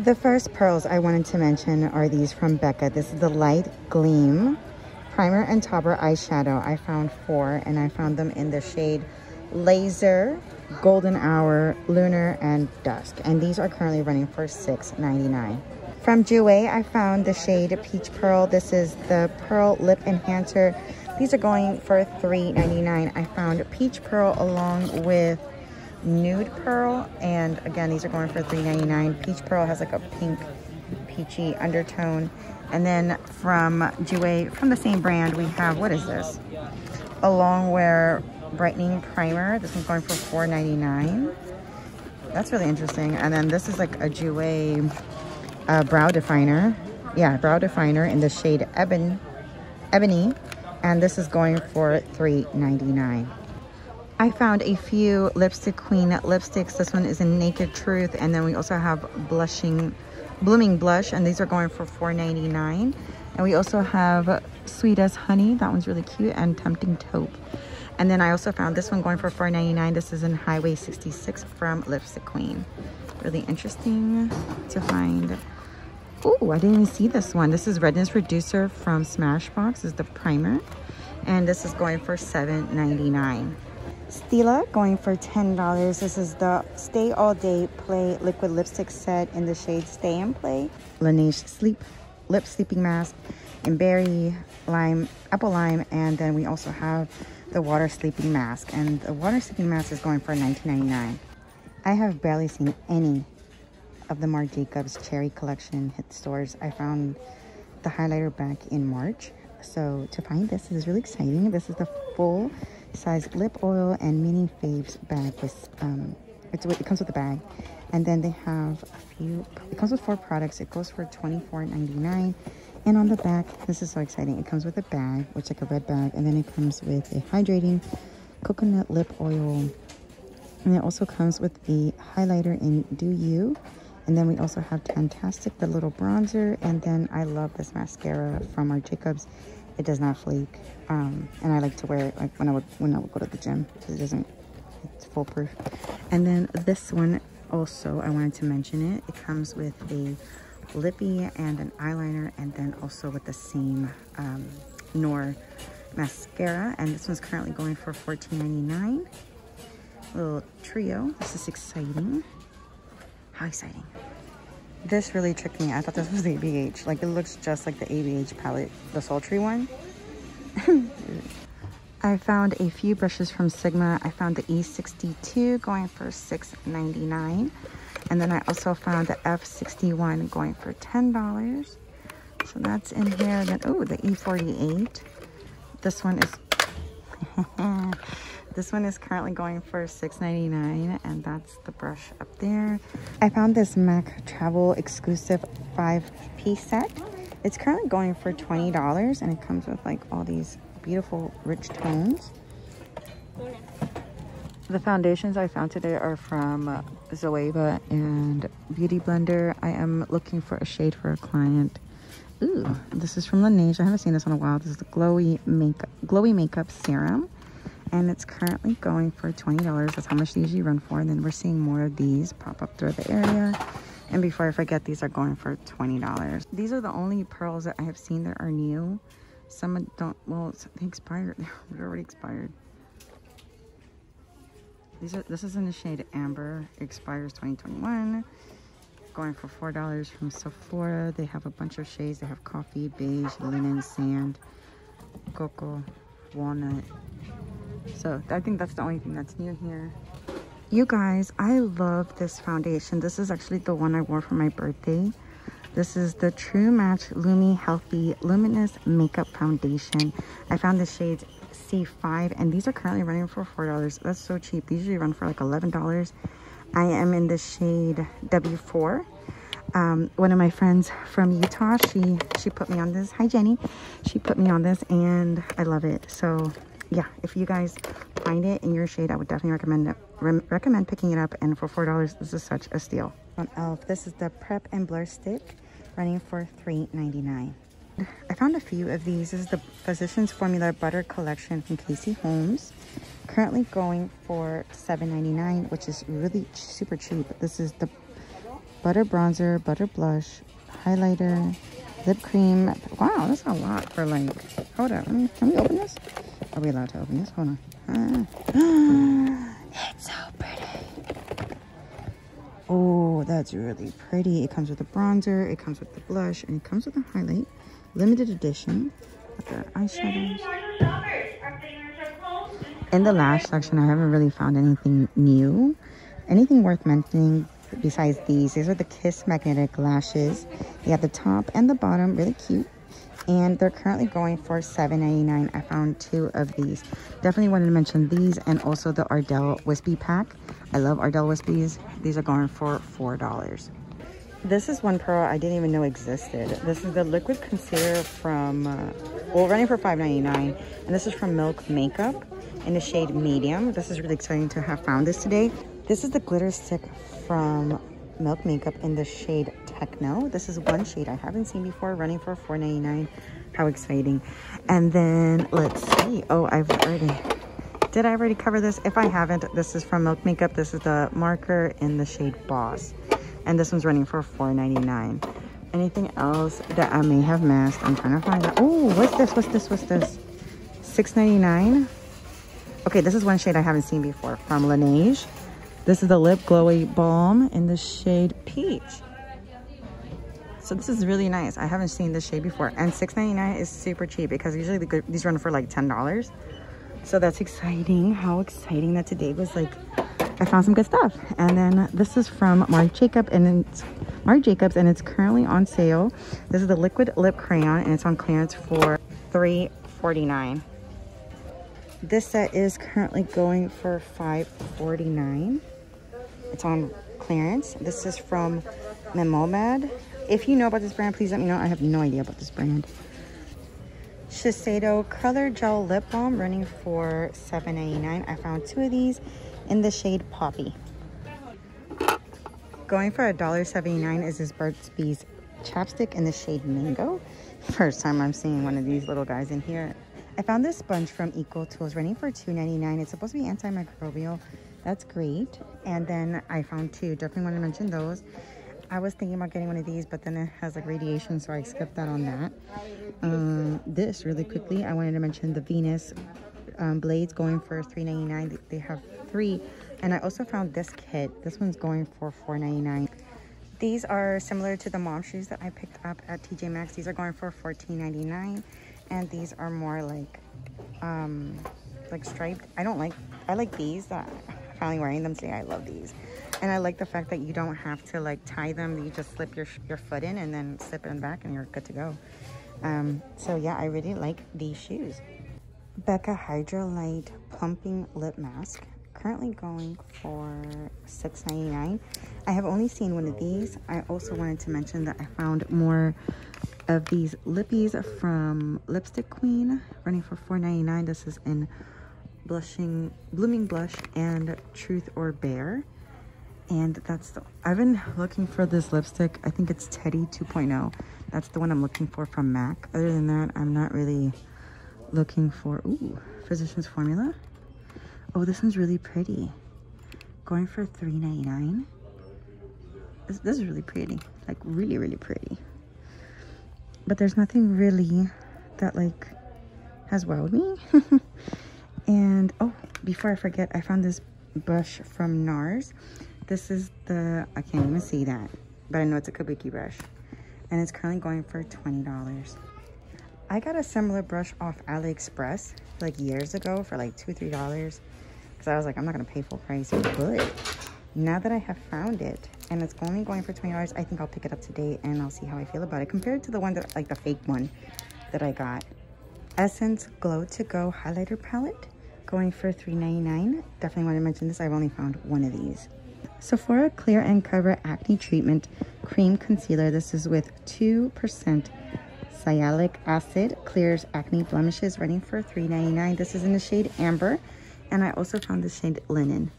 The first pearls I wanted to mention are these from Becca. This is the Light Gleam Primer and Topper Eyeshadow. I found four and I found them in the shade Laser, Golden Hour, Lunar, and Dusk. And these are currently running for $6.99. From Jouer, I found the shade Peach Pearl. This is the Pearl Lip Enhancer. These are going for $3.99. I found Peach Pearl along with Nude Pearl. And again, these are going for $3.99. Peach Pearl has like a pink, peachy undertone. And then from Jouer, from the same brand, we have, what is this? A Longwear Brightening Primer. This one's going for $4.99. That's really interesting. And then this is like a Jouer uh, Brow Definer. Yeah, Brow Definer in the shade Ebony. Ebony. And this is going for $3.99. I found a few Lipstick Queen lipsticks. This one is in Naked Truth. And then we also have Blushing, Blooming Blush. And these are going for $4.99. And we also have Sweet as Honey. That one's really cute. And Tempting Taupe. And then I also found this one going for $4.99. This is in Highway 66 from Lipstick Queen. Really interesting to find. Oh, I didn't even see this one. This is Redness Reducer from Smashbox. This is the primer. And this is going for $7.99. Stila going for $10. This is the Stay All Day Play Liquid Lipstick Set in the shade Stay and Play. Laneige Sleep Lip Sleeping Mask in Berry, Lime, Apple Lime, and then we also have the Water Sleeping Mask. And the Water Sleeping Mask is going for $19.99. I have barely seen any of the Marc Jacobs Cherry Collection hit stores. I found the highlighter back in March. So to find this is really exciting. This is the full size lip oil and mini faves bag with um it's it comes with a bag. And then they have a few it comes with four products. It goes for 24.99 and on the back this is so exciting. It comes with a bag which like a red bag. And then it comes with a hydrating coconut lip oil. And it also comes with the highlighter in do you. And then we also have fantastic the little bronzer. And then I love this mascara from Marc Jacobs. It does not flake. Um, and I like to wear it like when I would when I would go to the gym because it doesn't, it's foolproof. And then this one also, I wanted to mention it. It comes with a lippy and an eyeliner and then also with the same um, Noir mascara. And this one's currently going for $14.99. Little trio. This is exciting. How exciting. This really tricked me. I thought this was the ABH. Like, it looks just like the ABH palette, the sultry one. I found a few brushes from Sigma. I found the E62 going for $6.99. And then I also found the F61 going for $10. So that's in here. Then, oh, the E48. This one is... This one is currently going for $6.99 and that's the brush up there. I found this MAC Travel exclusive five piece set. It's currently going for $20 and it comes with like all these beautiful rich tones. The foundations I found today are from Zoeva and Beauty Blender. I am looking for a shade for a client. Ooh, this is from Laneige. I haven't seen this in a while. This is the Glowy Makeup, Glowy Makeup Serum and it's currently going for $20 that's how much they usually run for. And then we're seeing more of these pop up through the area. And before i forget these are going for $20 these are the only pearls that i have seen that are new. Some don't well they expired. They're already expired. These are this is in the shade amber. Expires 2021 going for four dollars from sephora. They have a bunch of shades. They have coffee beige linen sand cocoa walnut so I think that's the only thing that's new here. You guys, I love this foundation. This is actually the one I wore for my birthday. This is the True Match Lumi Healthy Luminous Makeup Foundation. I found the shades C5 and these are currently running for $4. That's so cheap. These usually run for like $11. I am in the shade W4. Um, one of my friends from Utah, she she put me on this. Hi, Jenny. She put me on this and I love it. So yeah, if you guys find it in your shade, I would definitely recommend it. Re recommend picking it up. And for $4, this is such a steal. On e.l.f., this is the Prep and Blur Stick running for $3.99. I found a few of these. This is the Physicians Formula Butter Collection from Casey Holmes. Currently going for $7.99, which is really super cheap. This is the butter bronzer, butter blush, highlighter, lip cream. Wow, that's a lot for like, hold up. Can we open this? Are we allowed to open this? Hold on. Ah. it's so pretty. Oh, that's really pretty. It comes with a bronzer, it comes with the blush, and it comes with a highlight. Limited edition. With the eyeshadows. In the lash section, I haven't really found anything new. Anything worth mentioning besides these. These are the Kiss Magnetic Lashes. They have the top and the bottom, really cute. And they're currently going for $7.99. I found two of these. Definitely wanted to mention these and also the Ardell Wispy Pack. I love Ardell Wispies. These are going for $4. This is one pearl I didn't even know existed. This is the liquid concealer from, uh, well, running for $5.99. And this is from Milk Makeup in the shade medium. This is really exciting to have found this today. This is the glitter stick from Milk Makeup in the shade Techno. This is one shade I haven't seen before, running for $4.99. How exciting. And then, let's see. Oh, I've already... Did I already cover this? If I haven't, this is from Milk Makeup. This is the marker in the shade Boss. And this one's running for $4.99. Anything else that I may have missed? I'm trying to find out. Oh, what's this? What's this? What's this? $6.99. Okay, this is one shade I haven't seen before from Laneige. This is the Lip Glowy Balm in the shade Peach. So this is really nice. I haven't seen this shade before. And $6.99 is super cheap because usually the, these run for like $10. So that's exciting. How exciting that today was like, I found some good stuff. And then this is from Marc Jacob and it's Marc Jacobs and it's currently on sale. This is the liquid lip crayon and it's on clearance for $3.49. This set is currently going for $5.49. It's on clearance. This is from Memomad. If you know about this brand, please let me know. I have no idea about this brand. Shiseido Color Gel Lip Balm running for $7.99. I found two of these in the shade Poppy. Going for $1.79 is this Burt's Bees chapstick in the shade Mango. First time I'm seeing one of these little guys in here. I found this sponge from EcoTools running for $2.99. It's supposed to be antimicrobial. That's great. And then I found two. Definitely want to mention those. I was thinking about getting one of these, but then it has like radiation, so I skipped that on that. Um, this really quickly, I wanted to mention the Venus um, blades going for $3.99. They have three. And I also found this kit. This one's going for $4.99. These are similar to the mom shoes that I picked up at TJ Maxx. These are going for $14.99 and these are more like um like striped i don't like i like these that finally wearing them today i love these and i like the fact that you don't have to like tie them you just slip your your foot in and then slip it back and you're good to go um so yeah i really like these shoes becca hydra light plumping lip mask currently going for $6.99 i have only seen one of these i also wanted to mention that i found more of these lippies from Lipstick Queen, running for $4.99. This is in blushing, blooming blush and truth or bear. And that's the, I've been looking for this lipstick. I think it's Teddy 2.0. That's the one I'm looking for from MAC. Other than that, I'm not really looking for, ooh, Physicians Formula. Oh, this one's really pretty. Going for $3.99. This, this is really pretty. Like really, really pretty but there's nothing really that like has wowed me and oh before i forget i found this brush from nars this is the i can't even see that but i know it's a kabuki brush. And it's currently going for 20 dollars. I got a similar brush off aliexpress like years ago for like two three dollars. Because i was like i'm not gonna pay full price but now that i have found it and it's only going for $20 i think i'll pick it up today and i'll see how i feel about it compared to the one that like the fake one that i got. Essence glow to go highlighter palette going for $3.99 definitely want to mention this i've only found one of these sephora clear and cover acne treatment cream concealer this is with 2% salicylic acid clears acne blemishes running for $3.99 this is in the shade amber and i also found the shade linen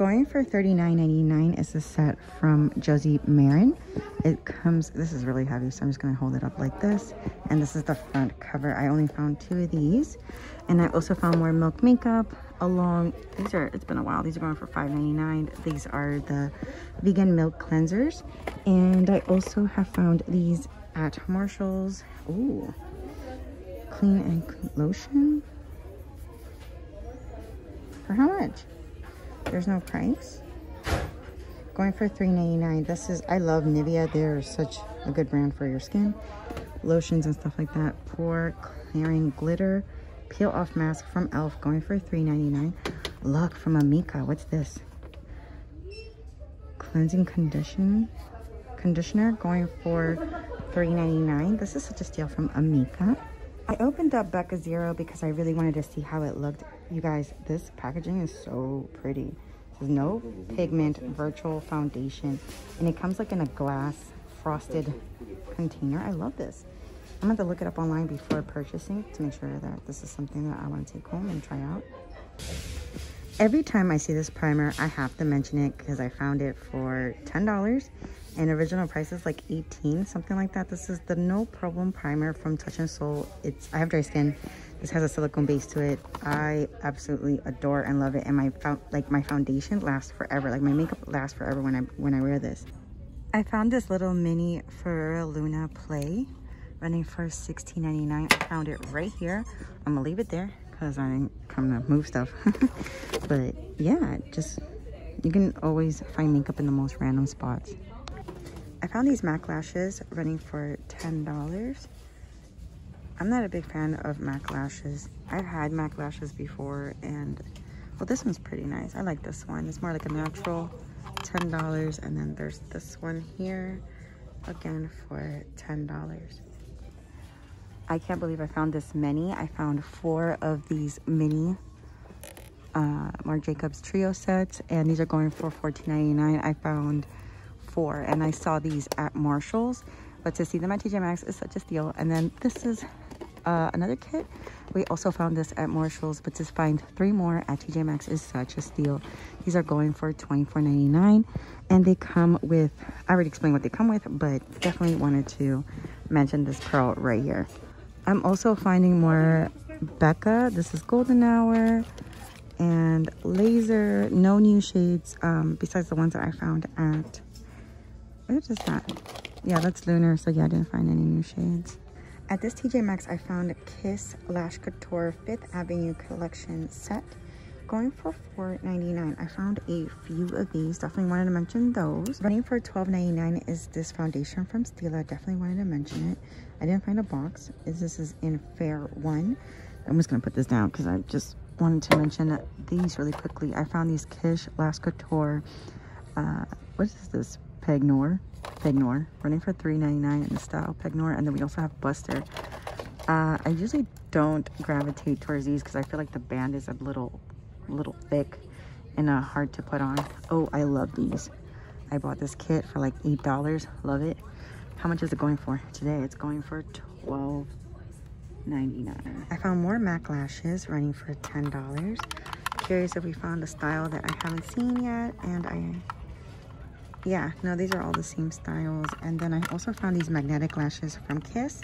Going for $39.99 is a set from Josie Maran. It comes, this is really heavy, so I'm just gonna hold it up like this. And this is the front cover. I only found two of these. And I also found more Milk Makeup along, these are, it's been a while. These are going for $5.99. These are the vegan milk cleansers. And I also have found these at Marshall's. Ooh, clean and clean lotion. For how much? There's no price. Going for $3.99. This is, I love Nivea. They're such a good brand for your skin. Lotions and stuff like that. Pore clearing glitter peel off mask from e.l.f. going for $3.99. Look from Amika. What's this? Cleansing condition conditioner going for $3.99. This is such a steal from Amika. I opened up Becca Zero because I really wanted to see how it looked. You guys, this packaging is so pretty. This is no pigment virtual foundation. And it comes like in a glass frosted container. I love this. I'm going to look it up online before purchasing to make sure that this is something that I want to take home and try out. Every time I see this primer, I have to mention it because I found it for $10 and original price is like 18 something like that. This is the no problem primer from Touch in Sol. It's i have dry skin. This has a silicone base to it. I absolutely adore and love it and my like my foundation lasts forever. Like my makeup lasts forever when i when i wear this. I found this little mini ferrero luna play running for 16.99 i found it right here i'm gonna leave it there because i didn't come to move stuff but yeah just you can always find makeup in the most random spots I found these MAC lashes running for $10. I'm not a big fan of MAC lashes. I've had MAC lashes before and, well, this one's pretty nice. I like this one. It's more like a natural, $10. And then there's this one here, again for $10. I can't believe I found this many. I found four of these mini uh, Marc Jacobs trio sets and these are going for $14.99. I found four and I saw these at Marshall's. But to see them at TJ Maxx is such a steal. And then this is uh, another kit. We also found this at Marshall's but to find three more at TJ Maxx is such a steal. These are going for $24.99 and they come with I already explained what they come with but definitely wanted to mention this pearl right here I'm also finding more Becca this is golden hour and laser no new shades um, besides the ones that I found at what is that? Yeah, that's Lunar. So yeah, I didn't find any new shades. At this TJ Maxx, I found Kiss Lash Couture 5th Avenue Collection set going for $4.99. I found a few of these. Definitely wanted to mention those. Running for $12.99 is this foundation from Stila. Definitely wanted to mention it. I didn't find a box. Is This is in Fair 1. I'm just going to put this down because I just wanted to mention these really quickly. I found these Kiss Lash Couture. Uh, what is this? Peignoir, Peignoir, running for $3.99 in the style Peignoir. And then we also have Buster. Uh, I usually don't gravitate towards these because I feel like the band is a little, little thick and uh, hard to put on. Oh, I love these. I bought this kit for like $8. Love it. How much is it going for today? It's going for $12.99. I found more MAC lashes running for $10. Curious if we found a style that I haven't seen yet. And I yeah no these are all the same styles and then i also found these magnetic lashes from kiss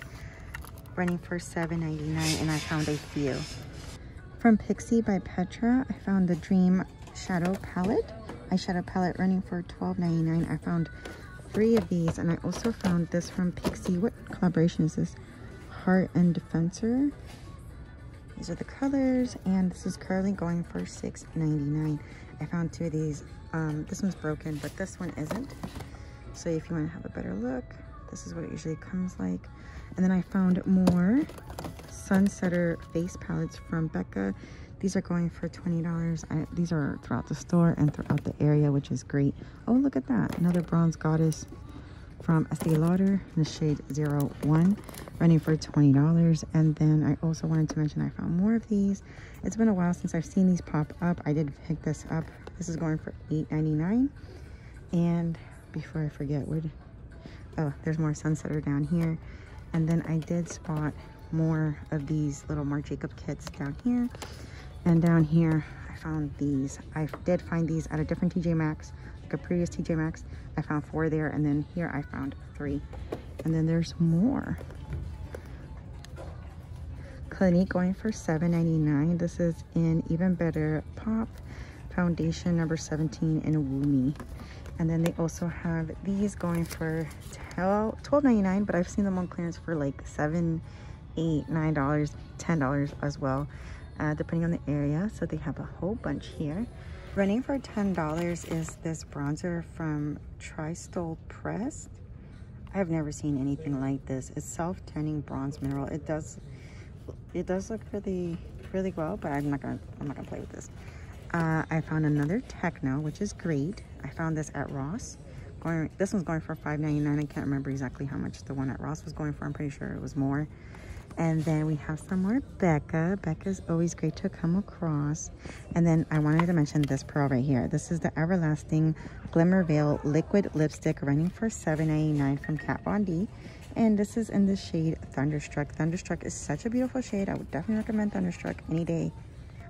running for $7.99 and i found a few from Pixi by Petra i found the dream shadow palette eyeshadow palette running for $12.99 i found three of these and i also found this from Pixi. what collaboration is this heart and defensor these are the colors and this is currently going for $6.99 i found two of these um, this one's broken, but this one isn't. So if you want to have a better look, this is what it usually comes like. And then I found more Sunsetter face palettes from Becca. These are going for $20. I, these are throughout the store and throughout the area, which is great. Oh, look at that. Another bronze goddess from Estee Lauder in the shade 01 running for $20 and then I also wanted to mention I found more of these. It's been a while since I've seen these pop up. I did pick this up. This is going for $8.99 and before I forget what oh there's more sunsetter down here. And then I did spot more of these little Marc Jacob kits down here and down here I found these. I did find these at a different TJ Maxx, like a previous TJ Maxx. I found four there, and then here I found three. And then there's more. Clinique going for $7.99. This is in Even Better Pop Foundation number 17 in Woo Me. And then they also have these going for $12.99, but I've seen them on clearance for like 7 eight nine dollars ten dollars as well uh, depending on the area. So they have a whole bunch here. Running for ten dollars is this bronzer from Tristol Pressed. I have never seen anything like this. It's self-tanning bronze mineral. It does it does look really really well but I'm not gonna I'm not gonna play with this. Uh, I found another Techno which is great. I found this at Ross. Going this one's going for $5.99 I can't remember exactly how much the one at Ross was going for. I'm pretty sure it was more and then we have some more Becca. Becca's always great to come across. And then I wanted to mention this pearl right here. This is the Everlasting Glimmer Veil Liquid Lipstick running for $7.99 from Kat Von D. And this is in the shade Thunderstruck. Thunderstruck is such a beautiful shade. I would definitely recommend Thunderstruck any day.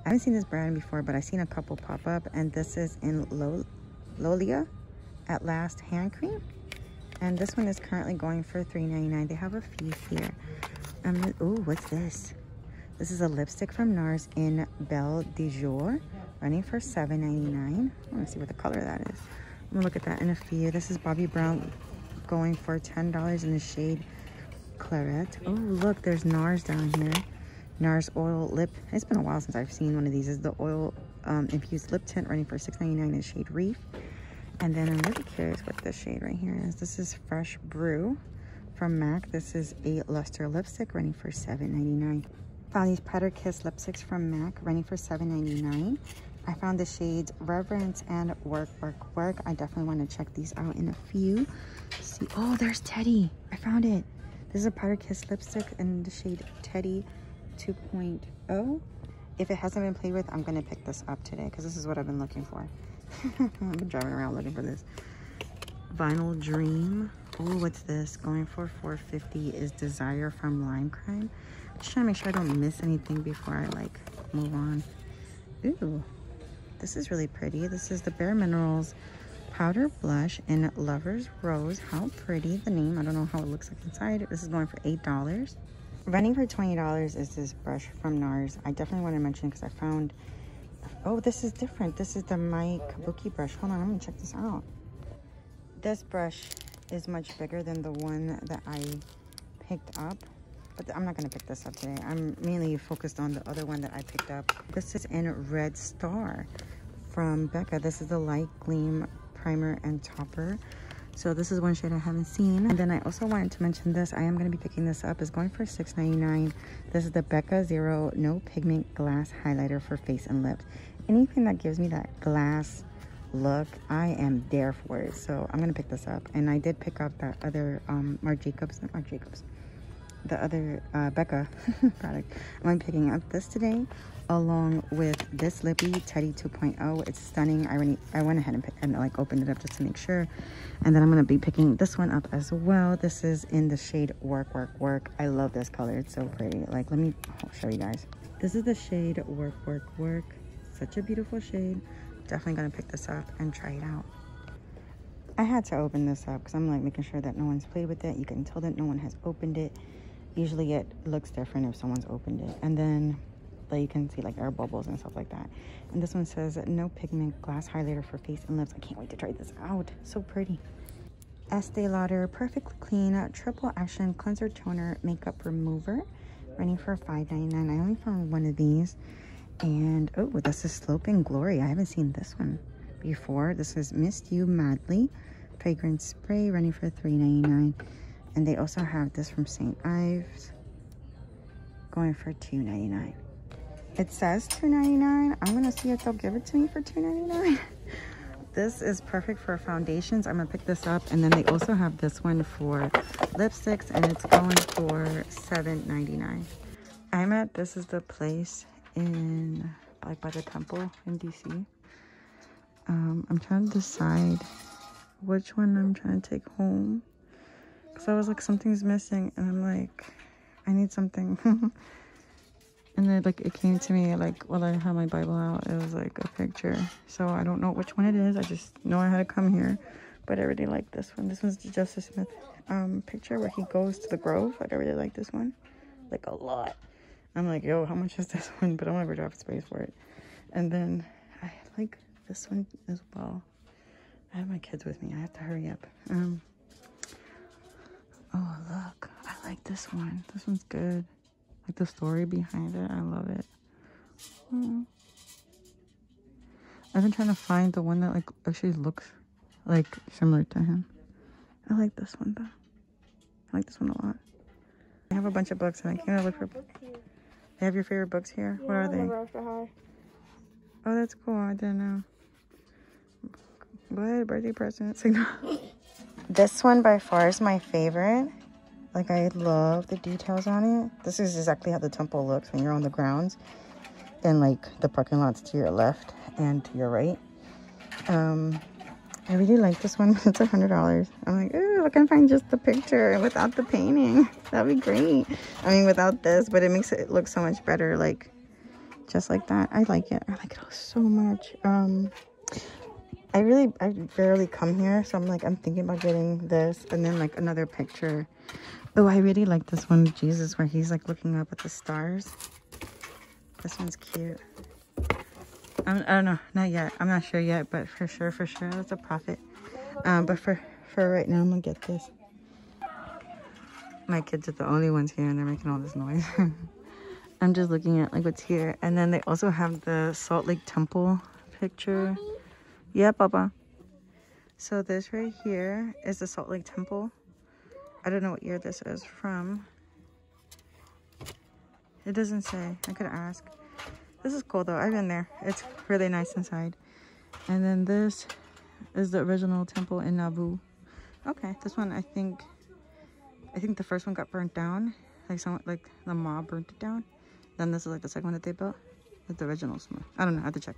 I haven't seen this brand before, but I've seen a couple pop up. And this is in Lol Lollia At Last Hand Cream. And this one is currently going for $3.99. They have a few here. Um, oh, what's this? This is a lipstick from NARS in Belle de Jour, running for $7.99. I want to see what the color that is. I'm to look at that in a few. This is Bobbi Brown going for $10 in the shade Claret. Oh, look, there's NARS down here. NARS Oil Lip. It's been a while since I've seen one of these. This is the oil um, infused lip tint running for $6.99 in the shade Reef. And then I'm really curious what this shade right here is. This is Fresh Brew from MAC. This is a luster lipstick running for $7.99. Found these Powder Kiss lipsticks from MAC running for $7.99. I found the shades Reverence and Work, Work, Work. I definitely want to check these out in a few. Let's see, oh, there's Teddy. I found it. This is a Powder Kiss lipstick in the shade Teddy 2.0. If it hasn't been played with, I'm going to pick this up today because this is what I've been looking for. I've been driving around looking for this. Vinyl Dream. Oh, what's this? Going for 450 is Desire from Lime Crime. Just trying to make sure I don't miss anything before I like move on. Ooh, this is really pretty. This is the Bare Minerals Powder Blush in Lover's Rose. How pretty. The name, I don't know how it looks like inside. This is going for $8. Running for $20 is this brush from NARS. I definitely want to mention because I found... Oh, this is different. This is the Mie Kabuki brush. Hold on, I'm going to check this out. This brush is much bigger than the one that I picked up. But I'm not going to pick this up today. I'm mainly focused on the other one that I picked up. This is in Red Star from Becca. This is the Light Gleam Primer and Topper. So this is one shade I haven't seen. And then I also wanted to mention this. I am going to be picking this up. It's going for $6.99. This is the Becca Zero No Pigment Glass Highlighter for face and lips. Anything that gives me that glass look i am there for it. So i'm gonna pick this up. And i did pick up that other um marc jacobs not marc jacobs the other uh, becca product. I'm picking up this today along with this lippy teddy 2.0 it's stunning. I went i went ahead and, pick, and like opened it up just to make sure. And then i'm going to be picking this one up as well. This is in the shade work work work. I love this color. It's so pretty. Like let me show you guys. This is the shade work work work. Such a beautiful shade definitely gonna pick this up and try it out. I had to open this up because I'm like making sure that no one's played with it. You can tell that no one has opened it. Usually it looks different if someone's opened it. And then like you can see like air bubbles and stuff like that. And this one says no pigment glass highlighter for face and lips. I can't wait to try this out. So pretty. Estee Lauder Perfectly Clean Triple Action Cleanser Toner Makeup Remover. Running for $5.99. I only found one of these. And, oh, this is Sloping Glory. I haven't seen this one before. This is Mist You Madly Fragrance Spray running for $3.99. And they also have this from St. Ives going for $2.99. It says $2.99. I'm going to see if they'll give it to me for $2.99. this is perfect for foundations. I'm going to pick this up. And then they also have this one for lipsticks. And it's going for $7.99. I'm at This is the Place in like by the temple in DC. Um, I'm trying to decide which one I'm trying to take home. Cause I was like, something's missing, and I'm like, I need something. And then like it came to me like while I had my Bible out, it was like a picture. So I don't know which one it is. I just know I had to come here. But I really like this one. This one's the Joseph Smith um, picture where he goes to the Grove. Like I really like this one. Like a lot. I'm like, yo, how much is this one? But I'm gonna drop space for it. And then I like this one as well. I have my kids with me. I have to hurry up. Um, oh, look. I like this one. This one's good. Like the story behind it. I love it. Hmm. I've been trying to find the one that like actually looks like similar to him. I like this one though. I like this one a lot. I have a bunch of books and I can't look for books. You have your favorite books here? Yeah, what are they? Oh, that's cool. I didn't know. What birthday present signal? this one by far is my favorite. Like I love the details on it. This is exactly how the temple looks when you're on the grounds. And like the parking lots to your left and to your right. Um, I really like this one. It's a hundred dollars. I'm like, ooh, I can find just the picture without the painting. That'd be great. I mean, without this, but it makes it look so much better. Like, just like that. I like it. I like it so much. Um, I really, I barely come here, so I'm like, I'm thinking about getting this and then like another picture. Oh, I really like this one, Jesus, where he's like looking up at the stars. This one's cute. I'm, I don't know, not yet. I'm not sure yet, but for sure, for sure, that's a profit. Um, but for for right now, I'm gonna get this. My kids are the only ones here, and they're making all this noise. I'm just looking at like what's here, and then they also have the Salt Lake Temple picture. Yeah, Papa. So this right here is the Salt Lake Temple. I don't know what year this is from. It doesn't say. I could ask. This is cool though. I've been there. It's really nice inside. And then this is the original temple in Nauvoo. Okay, this one I think I think the first one got burnt down. Like someone like the mob burnt it down. Then this is like the second one that they built. The original I don't know. I have to check.